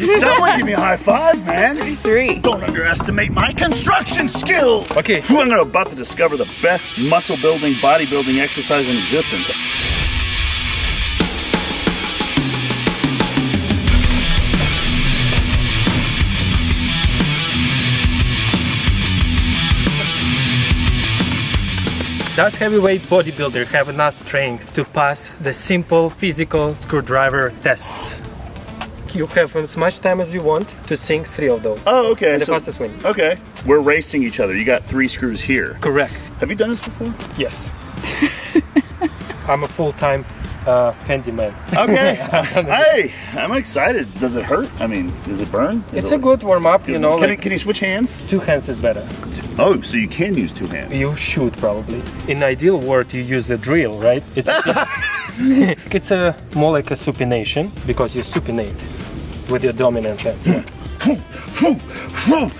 Someone give me a high five, man. Three. Don't underestimate my construction skill. Okay. I'm about to discover the best muscle building, bodybuilding exercise in existence. Does heavyweight bodybuilder have enough strength to pass the simple physical screwdriver tests? You have as much time as you want to sink three of those. Oh, okay. The so- fastest win. Okay. We're racing each other. You got three screws here. Correct. Have you done this before? Yes. I'm a full-time uh, handyman. Okay. hey, I'm excited. Does it hurt? I mean, does it burn? Is It's it a good warm-up, you know. Can, like it, can you switch hands? two hands is better. Oh, so you can use two hands. You should probably. In ideal world, you use the drill, right? It's it's a more like a supination because you supinate with your dominant hand.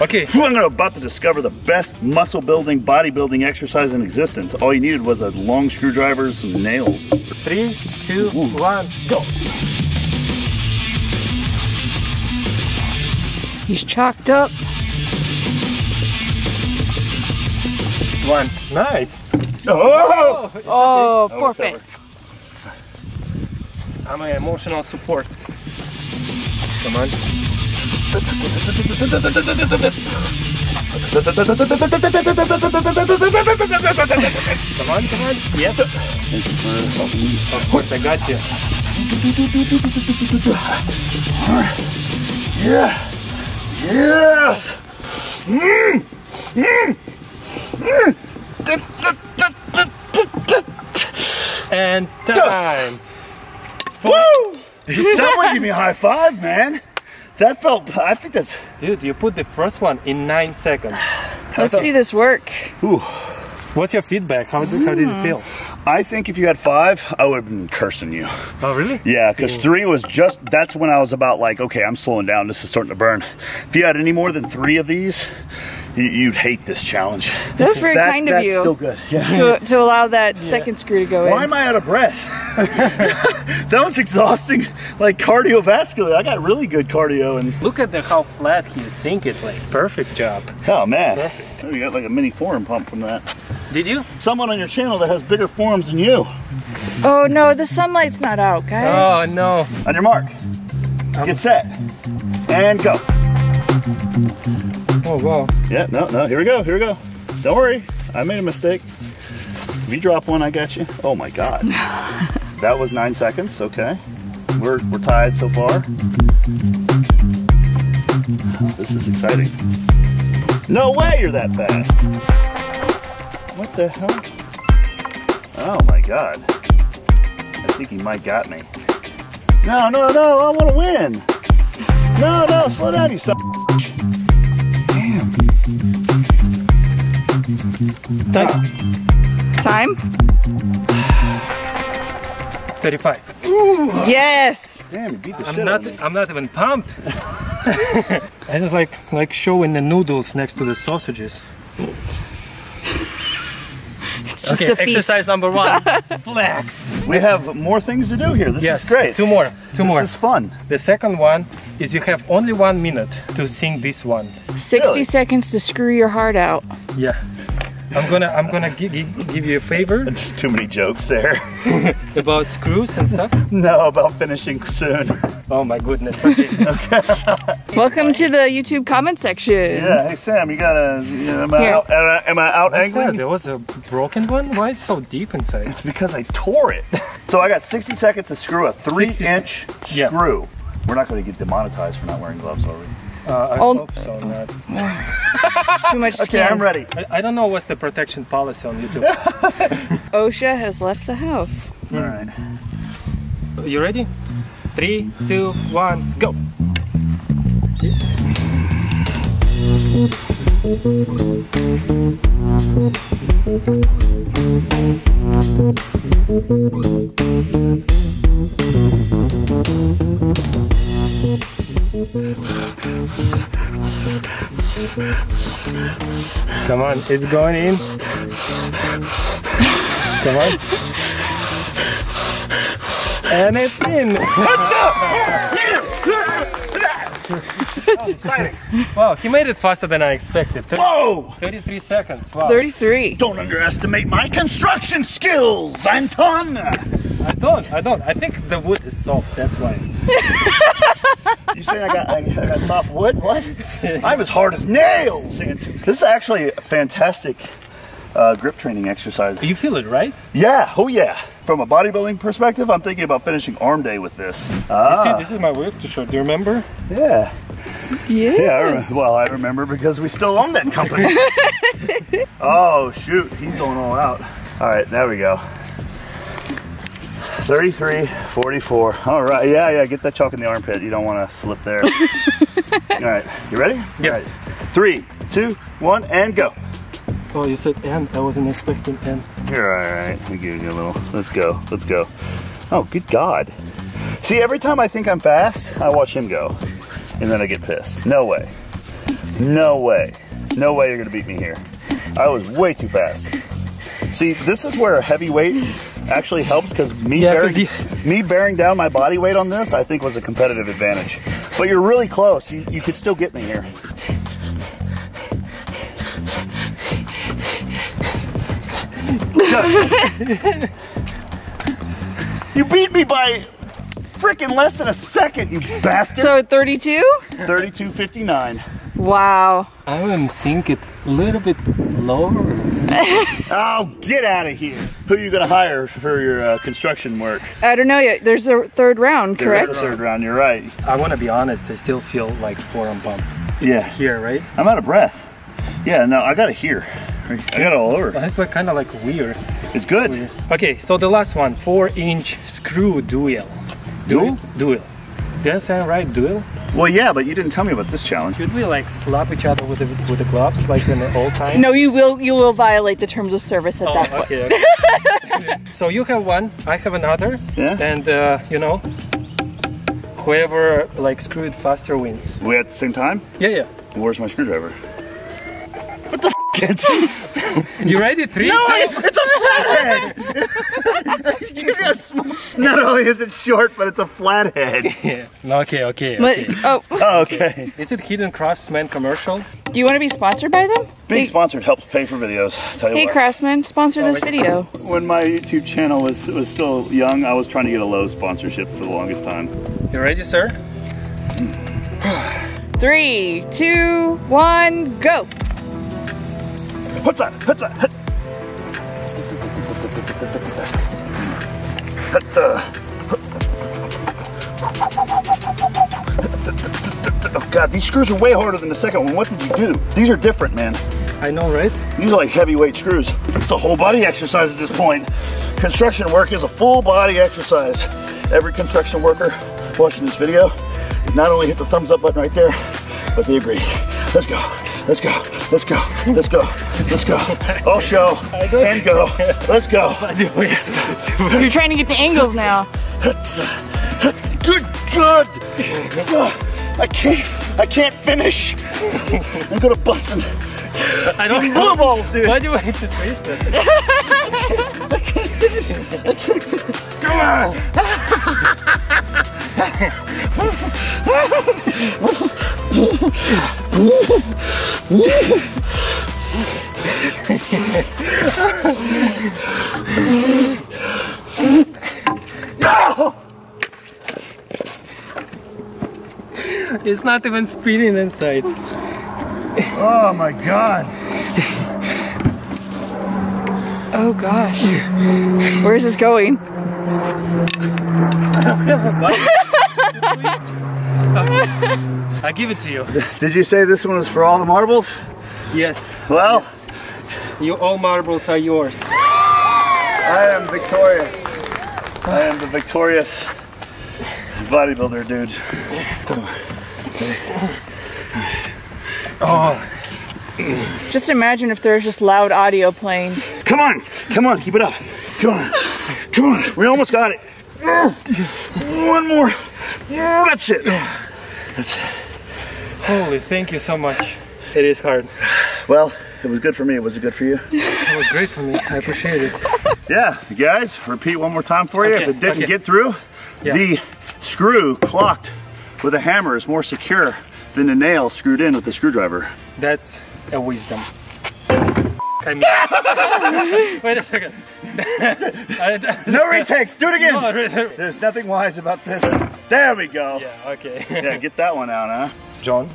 Okay. I'm about to discover the best muscle building, bodybuilding exercise in existence. All you needed was a long screwdriver, some nails. Three, two, one, go. He's chalked up. One. Nice. Oh! Oh, Oh, forfeit. I'm an emotional support. Come on. Come on, come on. Yes. Of course, I got you. Yeah! Yes! And time. Woo! Someone give me a high five, man. That felt, I think that's, Dude, you put the first one in nine seconds. Let's see this work. ooh. What's your feedback? How did, how did it hmm. feel? I think if you had five, I would have been cursing you. Oh, really? Yeah, because three was just, that's when I was about like, okay, I'm slowing down. This is starting to burn. If you had any more than three of these, you, you'd hate this challenge. That was very That- kind of that's you still good. Yeah. to, to allow that second screw to go Why in. Why am I out of breath? that was exhausting, like cardiovascular. I got really good cardio, and Look at the, how flat he sink it like. Perfect job. oh man, Perfect. Oh, you got like a mini forearm pump from that. Did you? Someone on your channel that has bigger forearms than you. Oh no, the sunlight's not out, guys. Oh no. On your mark, get set, and go. Oh wow. Yeah, no, no, here we go, here we go. Don't worry, I made a mistake. If you drop one, I got you. Oh my God. that was nine seconds, okay. We're, we're tied so far. This is exciting. No way you're that fast. What the hell? Oh my God. I think he might got me. No, no, no, I want to win. No, no, slow down, you son. Time. Time? 35. Yes. Damn, you beat the I'm shit out not of me. I'm not even pumped. I just like like showing the noodles next to the sausages. It's just okay, a feast. exercise number one. Flex. We have more things to do here. This yes. is great. Two more. Two this more. is fun. The second one is you have only one minute to sing this one. 60 Really? seconds to screw your heart out. Yeah. I'm gonna I'm gonna gi- gi- give you a favor There's too many jokes there. about screws and stuff. no, about finishing soon. Oh my goodness. Okay. Welcome to the YouTube comment section. Yeah, hey Sam, you gotta. You know, am, I out, am I- out What's that? angling? There was a broken one. Why is it so deep inside? It's because I tore it. so I got 60 seconds to screw a three 60 inch Yeah. screw. We're not going to get demonetized for not wearing gloves, are we? Uh, I Oh. hope so. Not. Too much Okay. I'm ready. I, I don't know what's the protection policy on YouTube. OSHA has left the house. All right. You ready? Three, two, one, go. Come on, it's going in. Come on. And it's in. Exciting. Wow, he made it faster than I expected. Thir- Whoa! 33 seconds. Wow. 33. Don't underestimate my construction skills, Anton! I don't. I don't. I think the wood is soft. That's why. You saying I got, I, I got soft wood? What? I'm as hard as nails, Anton. This is actually a fantastic uh, grip training exercise. You feel it, right? Yeah, oh yeah. From a bodybuilding perspective, I'm thinking about finishing arm day with this. Ah. You Ah, see, this is my work to show. Do you remember? yeah. Yeah. Yeah, I remember. well, I remember because we still own that company. oh, shoot. He's going all out. All right, there we go. 33, 44. All right, yeah, yeah, get that chalk in the armpit. You don't want to slip there. all right, you ready? Yes. All right. Three, two, one, and go. Oh, you said N. I wasn't expecting N. You're all right. We give you a little. Let's go. Let's go. Oh, good God. See, every time I think I'm fast, I watch him go. And then I get pissed. No way. No way. No way you're going to beat me here. I was way too fast. See, this is where a heavy weight actually helps because me, Yeah, 'cause bearing, me bearing down my body weight on this, I think was a competitive advantage. But you're really close. You, you could still get me here. You beat me by freaking less than a second, you bastard. So 32? 32.59. Wow. I would think it a little bit lower. Oh, get out of here. Who are you going to hire for your uh, construction work? I don't know yet. There's a third round, There is correct? a third round, you're right. I want to be honest. I still feel like forearm bump Yeah, here, right? I'm out of breath. Yeah, no, I got it here. I got it all over. It's like kind of like weird. It's good. Okay, so the last one, four-inch screw duel. Duel? Duel. Did I say right? Duel. Well, yeah, but you didn't tell me about this challenge. Should we like slap each other with the with the gloves like in the old time? No, you will you will violate the terms of service at that Oh, point. okay. okay. so you have one, I have another, Yeah? and uh, you know, whoever like screw it faster wins. We at the same time? Yeah, yeah. Where's my screwdriver? What the f? It's, You ready? Three. no, two- it's a flathead! Give me a small- Not only is it short, but it's a flathead. Yeah. No, okay, okay, But, okay. oh, Oh, okay. Is it Hidden Craftsman commercial? do you want to be sponsored by them? Being Hey, sponsored helps pay for videos. Tell you hey what. Craftsman, sponsor this video. When my YouTube channel was was still young, I was trying to get a low sponsorship for the longest time. You ready, sir? Three, two, one, go. What's that? What's Oh god, these screws are way harder than the second one. What did you do? These are different, man. I know, right? These are like heavyweight screws. It's a whole body exercise at this point. Construction work is a full body exercise. Every construction worker watching this video, not only hit the thumbs up button right there, but they agree. Let's go. Let's go. Let's go. Let's go. Let's go. All show and go. Let's go. You're trying to get the angles now. Good God. I can't. I can't finish. I'm gonna bust in. I don't Blue balls, dude. Why do I hit the twist it? Come on. It's not even spinning inside. Oh my God. Oh gosh. Where's this going? I give it to you. Did you say this one was for all the marbles? Yes. Well, You all marbles are yours. I am victorious. I am the victorious bodybuilder, dude. Oh. Just imagine if there's just loud audio playing. Come on, come on, keep it up. Come on, come on. We almost got it. One more. That's it. That's it. Holy, thank you so much. It is hard. Well, it was good for me. Was it good for you? It was great for me. I appreciate it. Yeah, guys, repeat one more time for you. Okay, if it didn't okay. get through, Yeah. the screw clocked with a hammer is more secure than a nail screwed in with a screwdriver. That's a wisdom. I mean, wait a second. No retakes, do it again! No, re- re- There's nothing wise about this. There we go. yeah, okay. Yeah, get that one out, huh? John,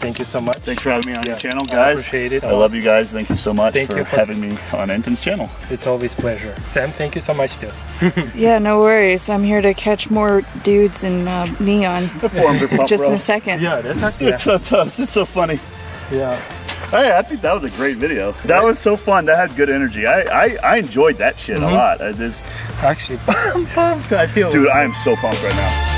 thank you so much. Thanks for having me on Yeah, your channel, I guys. appreciate it. I love you guys. Thank you so much Thank for you for- having me on Anton's channel. It's always pleasure. Sam, thank you so much too. Yeah, no worries. I'm here to catch more dudes in uh, neon The forms are pumped, just in a second. Yeah, that's It's so tough. It's so funny. Yeah. Hey, I think that was a great video. That was so fun. That had good energy. I I, I enjoyed that shit Mm-hmm. a lot. I just, Actually, I'm pumped. I feel dude, I am so pumped right now.